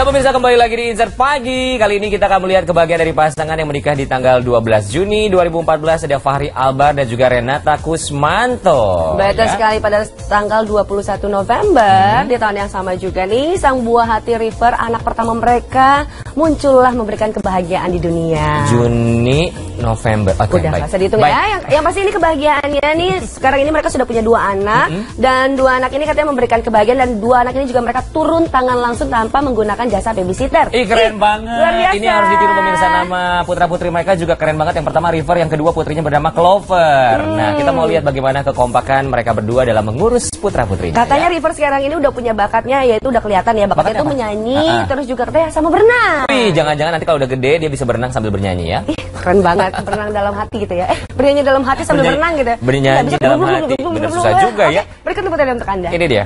Ya pemirsa kembali lagi di Insert Pagi. Kali ini kita akan melihat kebahagiaan dari pasangan yang menikah di tanggal 12 Juni 2014 Ada Fahri Albar dan juga Renata Kusmanto Betul ya. sekali pada tanggal 21 November Di tahun yang sama juga nih Sang buah hati River anak pertama mereka Muncullah memberikan kebahagiaan di dunia Juni, November Oke Udah baik. usah dihitung Baik. ya yang, yang pasti ini kebahagiaannya nih Sekarang ini mereka sudah punya dua anak Dan dua anak ini katanya memberikan kebahagiaan Dan dua anak ini juga mereka turun tangan langsung Tanpa menggunakan jasa babysitter Ih keren banget. luar biasa. Ini harus ditiru pemirsa nama putra putri mereka juga keren banget. Yang pertama River, yang kedua putrinya bernama Clover. Hmm. Nah kita mau lihat bagaimana kekompakan mereka berdua dalam mengurus putra putrinya. Katanya ya. River sekarang ini udah punya bakatnya Yaitu udah kelihatan ya Bakatnya Bakatnya itu apa? menyanyi Ah, ah. Terus juga katanya sama berenang Wih, jangan-jangan nanti kalau udah gede dia bisa berenang sambil bernyanyi ya. Ih, keren banget berenang dalam hati gitu ya. Eh, bernyanyi dalam hati sambil Bernyanyi- berenang gitu. bernyanyi bisa dalam hati. blub, susah juga ya. Oke, Berikan tepuk tangan untuk Anda. Ini dia.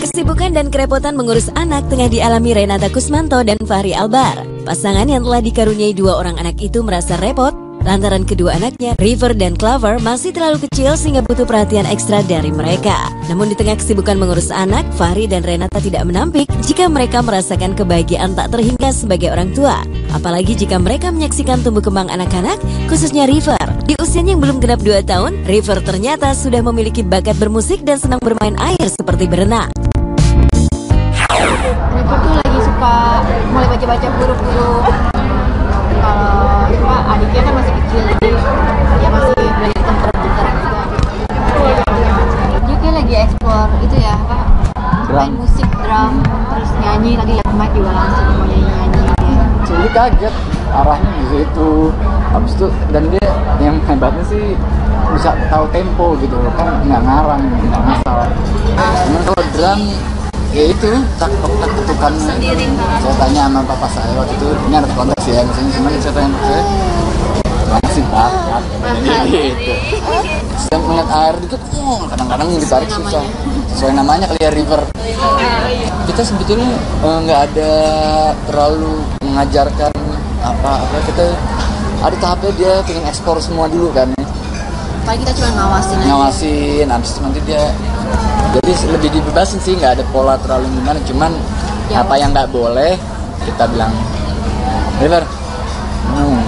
Kesibukan dan kerepotan mengurus anak tengah dialami Renata Kusmanto dan Fahri Albar. Pasangan yang telah dikaruniai dua orang anak itu merasa repot lantaran kedua anaknya, River dan Clover, masih terlalu kecil sehingga butuh perhatian ekstra dari mereka. Namun di tengah kesibukan mengurus anak, Fahri dan Renata tidak menampik jika mereka merasakan kebahagiaan tak terhingga sebagai orang tua. Apalagi jika mereka menyaksikan tumbuh kembang anak-anak, khususnya River. Di usianya yang belum genap 2 tahun, River ternyata sudah memiliki bakat bermusik dan senang bermain air seperti berenang. River tuh lagi suka mulai baca-baca huruf-huruf. Kalau apa adiknya kan masih kecil jadi dia masih belajar juga. Dia kayak lagi eksplor itu ya apa main musik drum terus nyanyi tadi lihat mic juga langsung mau nyanyi nyanyi. jadi kaget arahnya di situ habis itu dan dia yang hebatnya sih bisa tahu tempo gitu kan nggak ngarang nggak ngasal cuman kalau drum ya itu tak tok tak ketukan saya tanya sama papa saya waktu itu ini ada konteks ya misalnya cuman saya tanya sama saya? Sih bakat gitu. saya melihat air dikit oh, kadang-kadang ditarik susah. Sesuai namanya kali ya river. Kita sebetulnya eh, nggak ada terlalu mengajarkan apa apa kita ada tahapnya dia pengen ekspor semua dulu kan. Paling kita cuma ngawasin aja. ngawasin itu nanti dia jadi lebih dibebasin sih nggak ada pola terlalu gimana cuman Ya. apa yang nggak boleh kita bilang river hmm,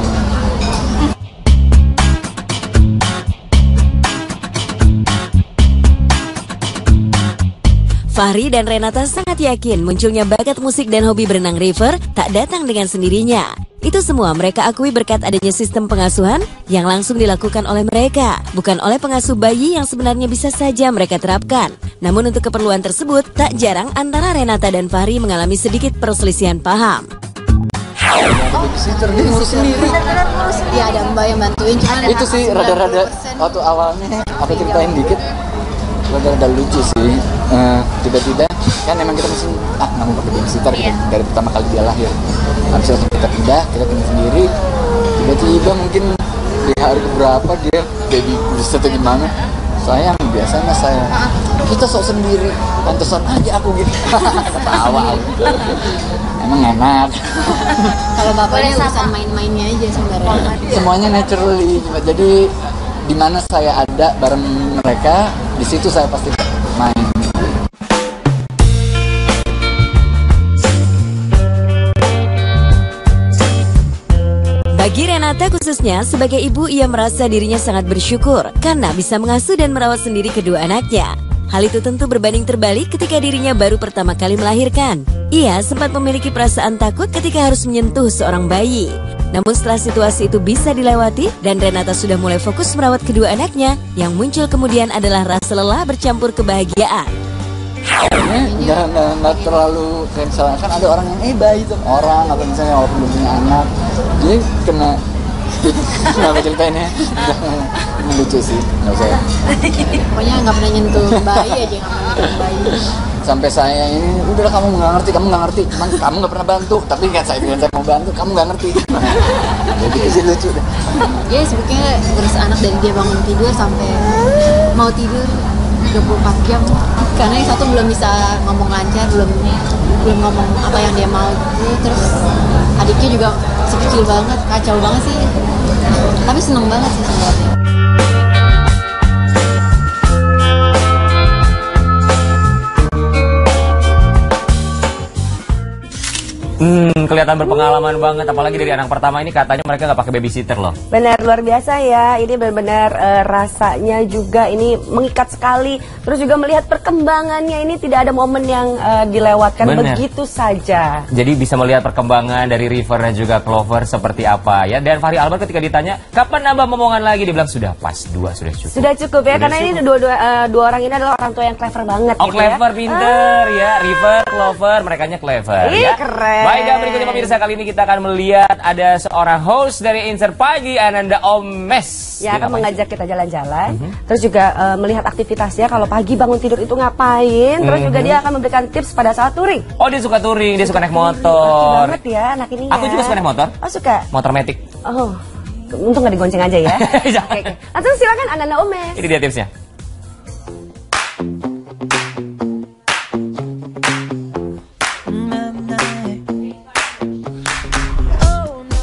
Fahri dan Renata sangat yakin munculnya bakat musik dan hobi berenang River tak datang dengan sendirinya. Itu semua mereka akui berkat adanya sistem pengasuhan yang langsung dilakukan oleh mereka, bukan oleh pengasuh bayi yang sebenarnya bisa saja mereka terapkan. Namun untuk keperluan tersebut, tak jarang antara Renata dan Fahri mengalami sedikit perselisihan paham. itu sih rada-rada waktu awalnya aku ceritain dikit rada-rada lucu sih. Eh, tiba-tiba kan emang kita mesti ah nggak mau pakai babysitter gitu. dari pertama kali dia lahir. Habis itu kita pindah kita pindah sendiri. Tiba-tiba mungkin di hari berapa dia baby bisa atau gimana. Sayang biasanya saya. Kita sok sendiri. Pantesan aja aku gitu. Ketawa emang enak. Kalau bapaknya urusan main-mainnya aja sebenarnya. semuanya naturally jadi di mana saya ada bareng mereka di situ saya pasti main Bagi Renata khususnya, sebagai ibu ia merasa dirinya sangat bersyukur karena bisa mengasuh dan merawat sendiri kedua anaknya. Hal itu tentu berbanding terbalik ketika dirinya baru pertama kali melahirkan. Ia sempat memiliki perasaan takut ketika harus menyentuh seorang bayi. Namun setelah situasi itu bisa dilewati dan Renata sudah mulai fokus merawat kedua anaknya, yang muncul kemudian adalah rasa lelah bercampur kebahagiaan. Nggak nggak- nggak terlalu kayak misalnya kan ada orang yang eh bayi itu orang atau misalnya walaupun belum punya anak dia kena kenapa ceritainnya lucu sih nggak usah Pokoknya nggak pernah nyentuh bayi aja nggak pernah nyentuh bayi. sampai saya ini udah kamu nggak ngerti kamu nggak ngerti. Cuman kamu nggak pernah bantu. Tapi kan saya bilang saya mau bantu kamu nggak ngerti. Jadi sih lucu deh. Dia sebetulnya ngurus anak dari dia bangun tidur sampai mau tidur 24 jam. Karena yang satu belum bisa ngomong lancar belum belum ngomong apa yang dia mau. Terus adiknya juga masih kecil banget kacau banget sih. Tapi seneng banget sih sebenarnya Hmm, kelihatan berpengalaman banget apalagi dari anak pertama ini katanya mereka nggak pakai babysitter loh. Benar luar biasa ya. Ini benar-benar eh, rasanya juga ini mengikat sekali. Terus juga melihat perkembangannya ini tidak ada momen yang eh, dilewatkan Benar. begitu saja. Jadi bisa melihat perkembangan dari River dan juga Clover seperti apa ya. Dan Fahri Albar ketika ditanya kapan nambah momongan lagi dia bilang sudah pas dua sudah cukup. Sudah cukup ya Sudah karena ini cukup. dua-dua eh, dua orang ini adalah orang tua yang clever banget Oh gitu clever ya. pinter ya River, Clover, mereka clever Ih, ya. keren. Baik dan berikutnya pemirsa kali ini kita akan melihat ada seorang host dari Insert Pagi Ananda Omes. Ya akan ngapain mengajak kita jalan-jalan, Mhm. terus juga eh, melihat aktivitasnya kalau pagi bangun tidur itu ngapain, terus juga Mhm. dia akan memberikan tips pada saat touring. Oh dia suka touring, dia suka naik Laki motor. banget ya anak ini Aku ya. juga suka naik motor. Oh suka. Motor metik. Oh, untung nggak digonceng aja ya. Iya. Oke, oke. Langsung silakan Ananda Omes. Ini dia tipsnya.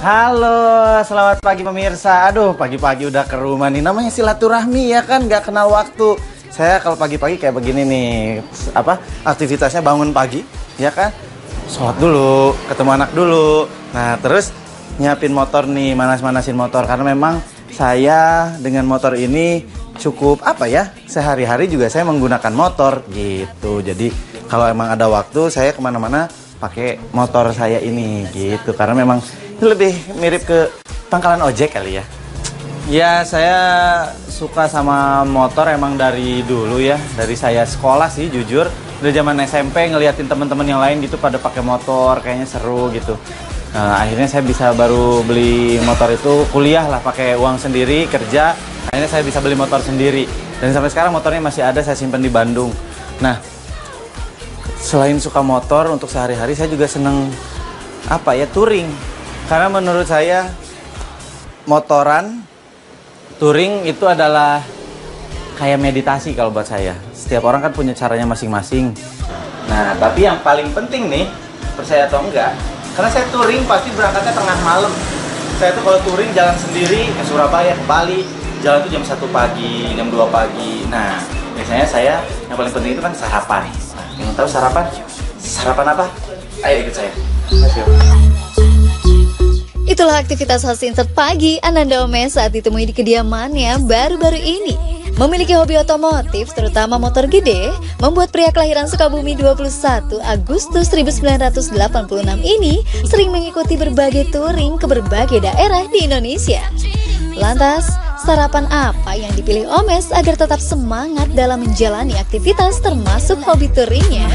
Halo, selamat pagi pemirsa. Aduh, pagi-pagi udah ke rumah nih. Namanya silaturahmi ya kan, nggak kenal waktu. Saya kalau pagi-pagi kayak begini nih, apa aktivitasnya bangun pagi, ya kan? Sholat dulu, ketemu anak dulu. Nah, terus nyiapin motor nih, manas-manasin motor karena memang saya dengan motor ini cukup apa ya? Sehari-hari juga saya menggunakan motor gitu. Jadi kalau emang ada waktu, saya ke mana-mana pakai motor saya ini gitu karena memang lebih mirip ke pangkalan ojek kali ya. Ya saya suka sama motor emang dari dulu ya dari saya sekolah sih jujur dari zaman SMP ngeliatin teman-teman yang lain gitu pada pakai motor kayaknya seru gitu. Nah, akhirnya saya bisa baru beli motor itu kuliah lah pakai uang sendiri kerja akhirnya saya bisa beli motor sendiri dan sampai sekarang motornya masih ada saya simpan di Bandung. Nah selain suka motor untuk sehari-hari saya juga seneng apa ya touring karena menurut saya motoran touring itu adalah kayak meditasi kalau buat saya. Setiap orang kan punya caranya masing-masing. Nah tapi yang paling penting nih percaya atau enggak karena saya touring pasti berangkatnya tengah malam. Saya tuh kalau touring jalan sendiri ke Surabaya ke Bali jalan tuh jam 1 pagi jam 2 pagi. Nah biasanya saya yang paling penting itu kan sarapan. Nah, yang tahu sarapan? Sarapan apa? Ayo ikut saya. Let's go. Itulah aktivitas khas Insert pagi Ananda Ome saat ditemui di kediamannya baru-baru ini. Memiliki hobi otomotif, terutama motor gede, membuat pria kelahiran Sukabumi 21 Agustus 1986 ini sering mengikuti berbagai touring ke berbagai daerah di Indonesia. Lantas, sarapan apa yang dipilih Omes agar tetap semangat dalam menjalani aktivitas termasuk hobi touringnya?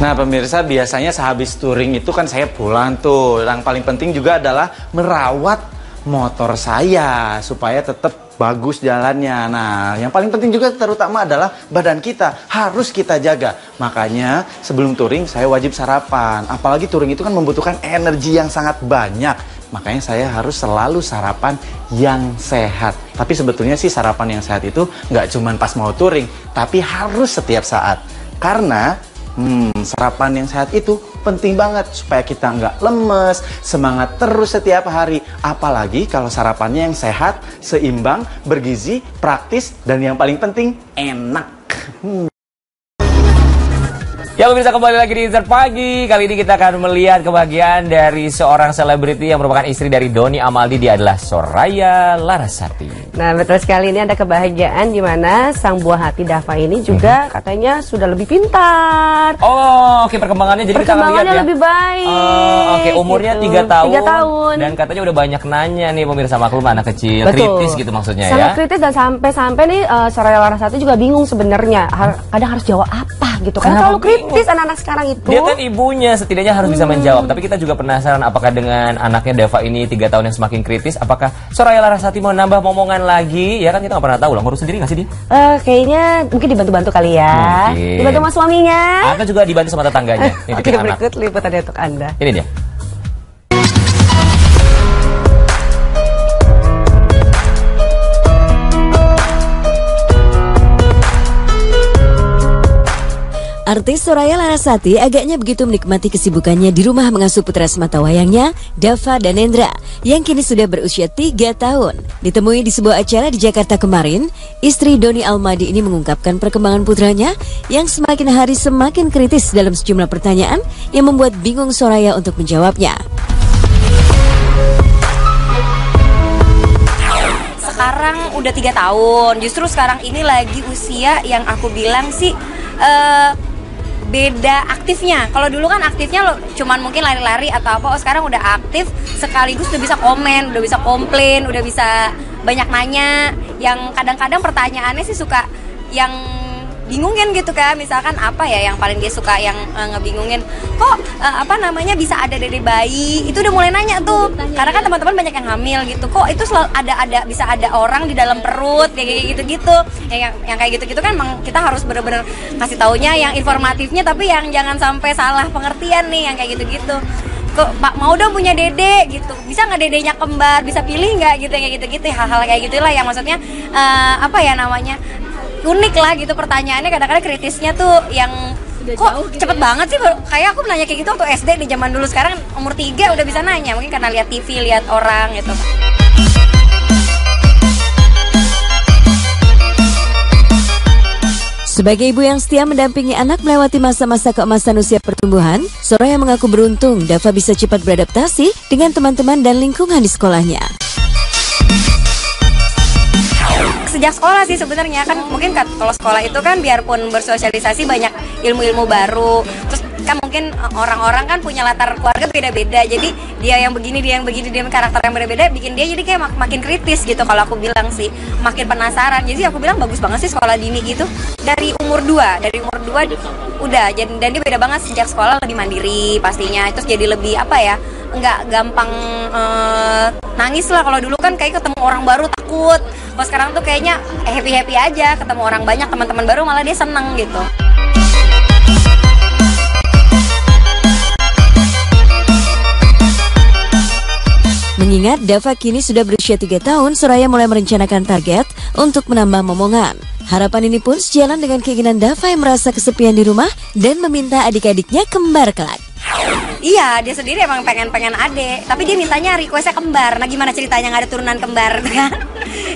Nah pemirsa biasanya sehabis touring itu kan saya pulang tuh. Yang paling penting juga adalah merawat motor saya Supaya tetap bagus jalannya. Nah yang paling penting juga terutama adalah badan kita. Harus kita jaga. Makanya sebelum touring saya wajib sarapan. Apalagi touring itu kan membutuhkan energi yang sangat banyak. Makanya saya harus selalu sarapan yang sehat. Tapi sebetulnya sih sarapan yang sehat itu nggak cuman pas mau touring Tapi harus setiap saat. Karena Hmm, sarapan yang sehat itu penting banget supaya kita nggak lemes, semangat terus setiap hari. Apalagi kalau sarapannya yang sehat, seimbang, bergizi, praktis, dan yang paling penting enak. Hmm. Ya pemirsa kembali lagi di Insert Pagi Kali ini kita akan melihat kebahagiaan dari seorang selebriti yang merupakan istri dari Doni Amaldi Dia adalah Soraya Larasati Nah betul sekali ini ada kebahagiaan di mana sang buah hati Dava ini juga Mhm. katanya sudah lebih pintar. Oh oke perkembangannya jadi kita akan lihat Perkembangannya ya lebih baik. Oh, Oke umurnya gitu. tiga tahun Tiga tahun. Dan katanya udah banyak nanya nih pemirsa maklum anak kecil Betul. Kritis gitu maksudnya Sangat ya kritis dan sampai-sampai nih uh, Soraya Larasati juga bingung sebenarnya. Kadang harus jawab apa gitu. Karena terlalu bingung? Kritis anak-anak sekarang itu. Dia kan ibunya setidaknya harus bisa menjawab Tapi kita juga penasaran apakah dengan anaknya Dava ini tiga tahun yang semakin kritis Apakah Soraya Larasati mau nambah momongan lagi Ya kan kita nggak pernah tahu lah ngurus sendiri nggak sih dia Eh, kayaknya mungkin dibantu-bantu kali ya. Mungkin. Dibantu sama suaminya. Atau juga dibantu sama tetangganya Oke nitipin anak. berikut liputannya untuk Anda. Ini dia Artis Soraya Larasati agaknya begitu menikmati kesibukannya di rumah mengasuh putra semata wayangnya, Dava dan Endra, yang kini sudah berusia 3 tahun. Ditemui di sebuah acara di Jakarta kemarin, istri Doni Almadi ini mengungkapkan perkembangan putranya yang semakin hari semakin kritis dalam sejumlah pertanyaan yang membuat bingung Soraya untuk menjawabnya. sekarang udah tiga tahun justru sekarang ini lagi usia yang aku bilang sih eh, beda aktifnya. Kalau dulu kan aktifnya lo cuman mungkin lari-lari atau apa oh sekarang udah aktif sekaligus udah bisa komen udah bisa komplain udah bisa banyak nanya. Yang kadang-kadang pertanyaannya sih suka yang bingungin gitu kan. Misalkan apa ya yang paling dia suka yang eh, ngebingungin. Kok eh, apa namanya bisa ada dede bayi? Itu udah mulai nanya tuh. Karena kan teman-teman banyak yang hamil gitu. Kok itu selalu ada ada bisa ada orang di dalam perut kayak gitu gitu yang yang kayak gitu gitu kan emang kita harus bener-bener kasih taunya yang informatifnya tapi yang jangan sampai salah pengertian nih yang kayak gitu gitu kok pak mau dong punya dede gitu. Bisa nggak dedenya kembar? Bisa pilih nggak gitu kayak gitu gitu hal-hal kayak gitulah yang maksudnya eh, apa ya namanya unik lah gitu pertanyaannya. Kadang-kadang kritisnya tuh yang kok cepet banget sih? Kayak aku nanya kayak gitu waktu SD di zaman dulu. Sekarang umur 3 udah bisa nanya. Mungkin karena lihat TV lihat orang gitu. Sebagai ibu yang setia mendampingi anak melewati masa-masa keemasan usia pertumbuhan, Soraya mengaku beruntung Dava bisa cepat beradaptasi dengan teman-teman dan lingkungan di sekolahnya. Sejak sekolah sih sebenarnya. Kan mungkin kalau sekolah itu kan biarpun bersosialisasi banyak ilmu-ilmu baru terus kan mungkin eh, orang-orang kan punya latar keluarga beda-beda. Jadi dia yang begini dia yang begini dia yang karakter yang beda-beda bikin dia jadi kayak mak- makin kritis gitu kalau aku bilang sih. Makin penasaran. Jadi aku bilang bagus banget sih sekolah dini gitu. Dari umur 2 dari umur 2 udah. Jadi dan dia beda banget sejak sekolah lebih mandiri pastinya. Terus jadi lebih apa ya nggak gampang eh, nangis lah. Kalau dulu kan kayak ketemu orang baru takut. Kalau sekarang tuh kayaknya happy happy aja ketemu orang banyak teman-teman baru malah dia seneng gitu Mengingat Dava kini sudah berusia 3 tahun, Soraya mulai merencanakan target untuk menambah momongan. Harapan ini pun sejalan dengan keinginan Dava yang merasa kesepian di rumah dan meminta adik-adiknya kembar kelak. Iya, dia sendiri emang pengen-pengen adek, tapi dia mintanya requestnya kembar. Nah gimana ceritanya nggak ada turunan kembar kan?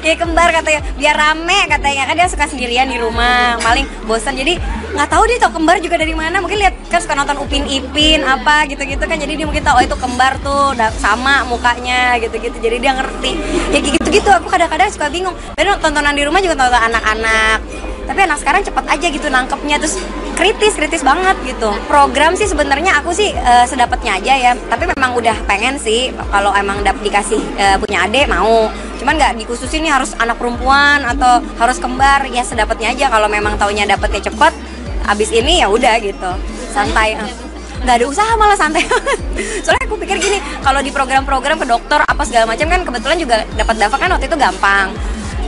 ya kembar katanya, biar rame katanya kan dia suka sendirian di rumah, maling bosan. Jadi nggak tahu dia tahu kembar juga dari mana. Mungkin lihat kan suka nonton Upin Ipin apa gitu-gitu kan. Jadi dia mungkin tahu oh itu kembar tuh sama mukanya gitu-gitu. Jadi dia ngerti. Ya gitu-gitu aku kadang-kadang suka bingung. Padahal tontonan di rumah juga tonton anak-anak tapi anak sekarang cepet aja gitu nangkepnya terus kritis kritis banget gitu. Program sih sebenarnya aku sih eh, sedapatnya aja ya. Tapi memang udah pengen sih kalau emang dap dikasih eh, punya adik mau. Cuman nggak dikhususin nih harus anak perempuan atau harus kembar. Ya sedapatnya aja kalau memang taunya dapetnya cepet abis ini ya udah gitu. Santai eh. nggak ada usaha malah santai. Soalnya aku pikir gini kalau di program-program ke dokter apa segala macam kan kebetulan juga dapat dafa kan waktu itu gampang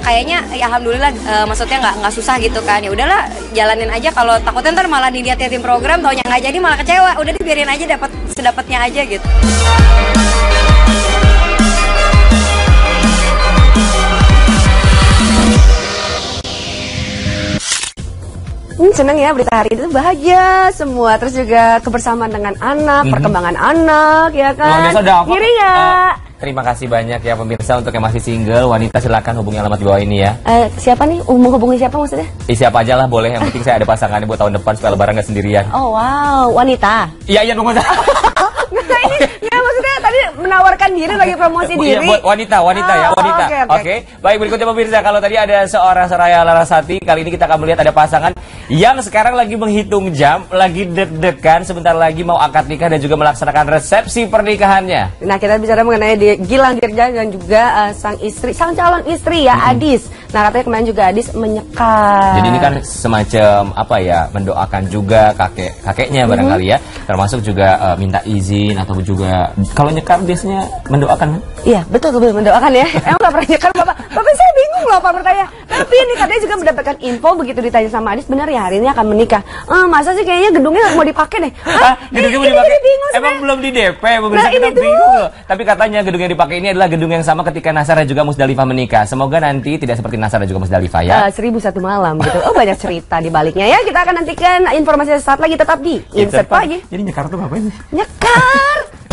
kayaknya ya alhamdulillah eh, maksudnya nggak nggak susah gitu kan ya udahlah jalanin aja kalau takutnya ntar malah dilihat-liatin program taunya nggak jadi malah kecewa udah dibiarin aja dapat sedapatnya aja gitu Hmm, seneng ya berita hari itu bahagia semua terus juga kebersamaan dengan anak, perkembangan anak ya Luar kan. biasa udah apa? Ngiri ya. Eh, terima kasih banyak ya pemirsa untuk yang masih single wanita silakan hubungi alamat di bawah ini ya. Eh, siapa nih? Uh, Mau hubungi siapa maksudnya? Eh, siapa aja lah boleh yang penting saya ada pasangannya buat tahun depan supaya lebaran nggak sendirian. Oh wow, wanita. Iya iya dong. Nah, ini ya maksudnya tadi menawarkan diri lagi promosi Bu- iya, diri. buat wanita, wanita ya, Oh, wanita. oke, Oke, oke. baik berikutnya pemirsa. Kalau tadi ada seorang Soraya Larasati, kali ini kita akan melihat ada pasangan yang sekarang lagi menghitung jam, lagi deg-degan, sebentar lagi mau akad nikah dan juga melaksanakan resepsi pernikahannya. Nah kita bicara mengenai Gilang Dirja dan juga eh, sang istri, sang calon istri ya Adis. Nah katanya kemarin juga Adis menyekat. Jadi ini kan semacam apa ya, mendoakan juga kakek kakeknya barangkali ya, termasuk juga eh, minta izin atau juga kalau nyekar biasanya mendoakan kan? Iya betul betul mendoakan ya. Emang gak pernah nyekat bapak? Bapak saya bingung loh pak bertanya. Tapi ini katanya juga mendapatkan info begitu ditanya sama Adis benar ya hari ini akan menikah. Eh, masa sih kayaknya gedungnya mau dipakai deh. Hah? Gedungnya mau dipakai? bingung Emang belum di DP, pemirsa Nah, kita bingung loh. Tapi katanya gedung yang dipakai ini adalah gedung yang sama ketika Nasar dan juga Musdalifah menikah. Semoga nanti tidak seperti Nasar dan juga Mas Dalifa ya. Eh, seribu satu malam gitu. Oh banyak cerita di baliknya ya. Kita akan nantikan informasi saat lagi tetap di Insert Pagi. Jadi nyekar tuh ngapain sih? Nyekar.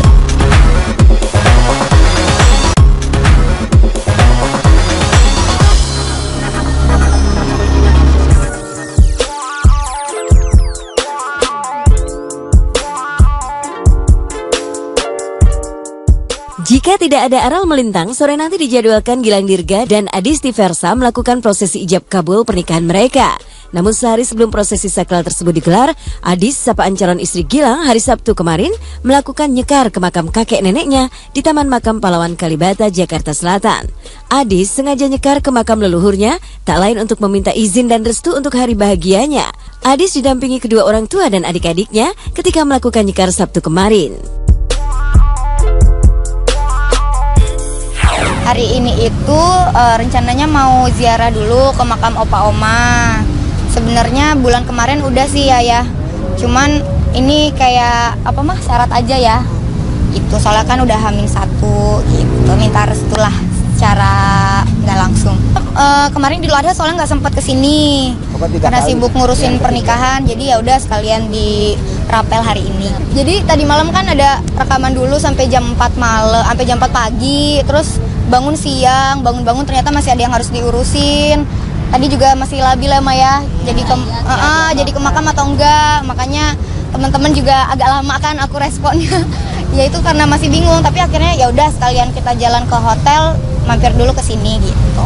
Tidak ada aral melintang, sore nanti dijadwalkan Gilang Dirga dan Adis Tiversa melakukan prosesi ijab kabul pernikahan mereka. Namun sehari sebelum prosesi sakral tersebut digelar, Adis, sapaan calon istri Gilang hari Sabtu kemarin, melakukan nyekar ke makam kakek neneknya di Taman Makam Pahlawan Kalibata, Jakarta Selatan. Adis sengaja nyekar ke makam leluhurnya, tak lain untuk meminta izin dan restu untuk hari bahagianya. Adis didampingi kedua orang tua dan adik-adiknya ketika melakukan nyekar Sabtu kemarin. Hari ini itu eh, rencananya mau ziarah dulu ke makam opa oma. Sebenarnya bulan kemarin udah sih ya ya. Cuman ini kayak apa mah syarat aja ya. Itu soalnya kan udah hamil satu gitu. Minta restu lah secara nggak langsung. Eh, kemarin di Adha soalnya nggak sempat ke sini karena sibuk ngurusin pernikahan. Jadi ya udah sekalian di rapel hari ini. Jadi tadi malam kan ada rekaman dulu sampai jam 4 malam, sampai jam 4 pagi. Terus bangun siang, bangun-bangun ternyata masih ada yang harus diurusin. Tadi juga masih labil ya Maya, jadi ke eh, eh, jadi ke makam atau enggak. Makanya teman-teman juga agak lama kan aku responnya. ya itu karena masih bingung, tapi akhirnya ya udah sekalian kita jalan ke hotel, mampir dulu ke sini gitu.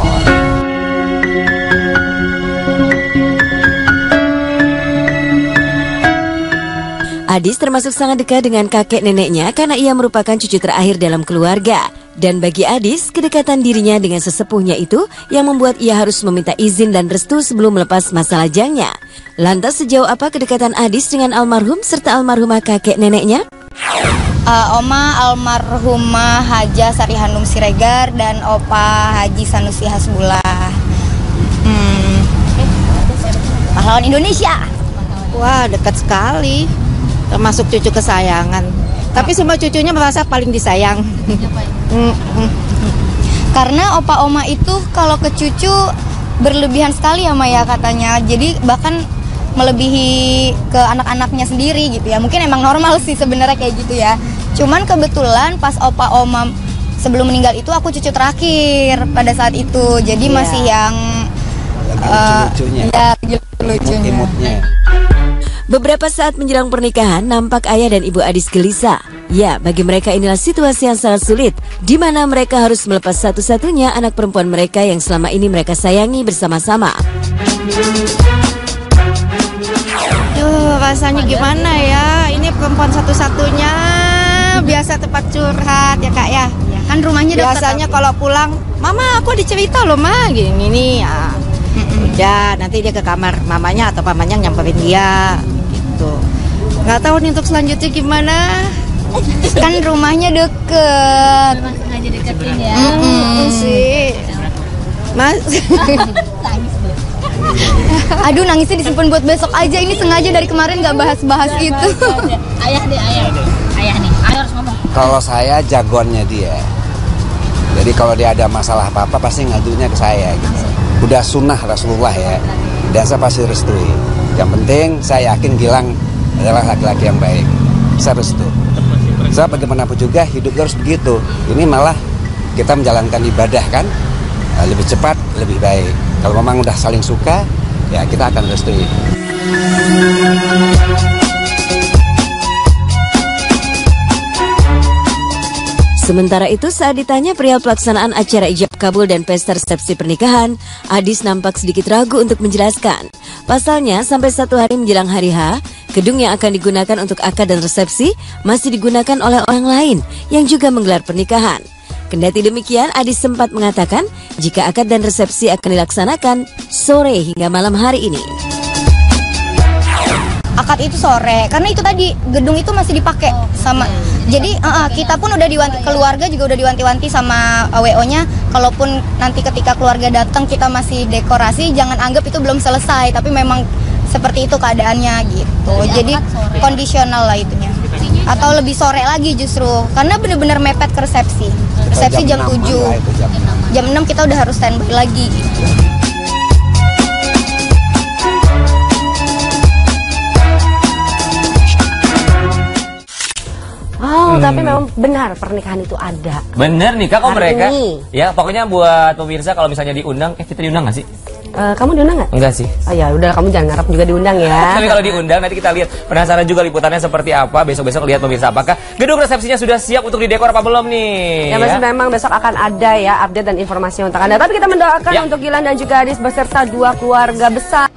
Adis termasuk sangat dekat dengan kakek neneknya karena ia merupakan cucu terakhir dalam keluarga. Dan bagi Adis, kedekatan dirinya dengan sesepuhnya itu yang membuat ia harus meminta izin dan restu sebelum melepas masa lajangnya. Lantas sejauh apa kedekatan Adis dengan almarhum serta almarhumah kakek neneknya? Eh, Oma almarhumah Haja Sari Hanum Siregar dan Opa Haji Sanusi Hasbullah. Hmm. Pahlawan Indonesia. Wah, dekat sekali. Termasuk cucu kesayangan. Tapi semua cucunya merasa paling disayang. Mm, mm. Karena opa oma itu kalau ke cucu berlebihan sekali ya Maya katanya. Jadi bahkan melebihi ke anak-anaknya sendiri gitu ya. Mungkin emang normal sih sebenarnya kayak gitu ya. Cuman kebetulan pas opa oma sebelum meninggal itu aku cucu terakhir pada saat itu. Jadi masih yang eh, lucu-lucunya. ya, lucu-lucunya. Imut-imutnya. Beberapa saat menjelang pernikahan, nampak ayah dan ibu Adis gelisah. Ya, bagi mereka inilah situasi yang sangat sulit, di mana mereka harus melepas satu-satunya anak perempuan mereka yang selama ini mereka sayangi bersama-sama. Duh, rasanya gimana ya? Ini perempuan satu-satunya biasa tempat curhat ya kak ya. Kan rumahnya dekat. Biasanya kalau pulang, mama aku dicerita loh ma gini nih ya. Udah, nanti dia ke kamar mamanya atau pamannya nyamperin dia. Nggak tahu nih untuk selanjutnya gimana. kan rumahnya deket. sengaja deketin ya. Mm-mm sih. Mas, Aduh nangisnya disimpan buat besok aja. Ini sengaja dari kemarin nggak bahas-bahas itu. Ayah deh, ayah. Ayah nih, ayah harus ngomong. Kalau saya jagoannya dia. Jadi kalau dia ada masalah apa-apa pasti ngadunya ke saya gitu. Udah sunnah Rasulullah ya. Dan saya pasti restui. Yang penting saya yakin Gilang adalah laki-laki yang baik. Bisa restu. Saya bagaimanapun juga hidup harus begitu. Ini malah kita menjalankan ibadah kan eh, lebih cepat, lebih baik. Kalau memang udah saling suka, ya kita akan restui. Sementara itu saat ditanya perihal pelaksanaan acara ijab kabul dan pesta resepsi pernikahan, Adis nampak sedikit ragu untuk menjelaskan. Pasalnya sampai satu hari menjelang hari H, gedung yang akan digunakan untuk akad dan resepsi masih digunakan oleh orang lain yang juga menggelar pernikahan. Kendati demikian, Adis sempat mengatakan jika akad dan resepsi akan dilaksanakan sore hingga malam hari ini. Akad itu sore karena itu tadi gedung itu masih dipakai sama. Jadi eh, kita pun udah diwanti keluarga juga udah diwanti-wanti sama eh, WO-nya. Kalaupun nanti ketika keluarga datang kita masih dekorasi, jangan anggap itu belum selesai. Tapi memang seperti itu keadaannya gitu Dari jadi kondisional lah itunya atau lebih sore lagi justru karena bener-bener mepet ke resepsi resepsi jam, jam 7 jam 6. kita udah harus standby lagi gitu Oh, hmm. tapi memang benar pernikahan itu ada. Benar nih kak, kok mereka? Ini. Ya, pokoknya buat pemirsa kalau misalnya diundang, eh kita diundang nggak sih? Eh, kamu diundang nggak? Enggak sih. Oh ya, udah kamu jangan ngarep juga diundang ya. Tapi kalau diundang nanti kita lihat penasaran juga liputannya seperti apa. Besok-besok lihat pemirsa apakah gedung resepsinya sudah siap untuk didekor apa belum nih? Ya, masih memang besok akan ada ya update dan informasi untuk Anda. Tapi kita mendoakan Ya. untuk Gilang dan juga Adis beserta dua keluarga besar.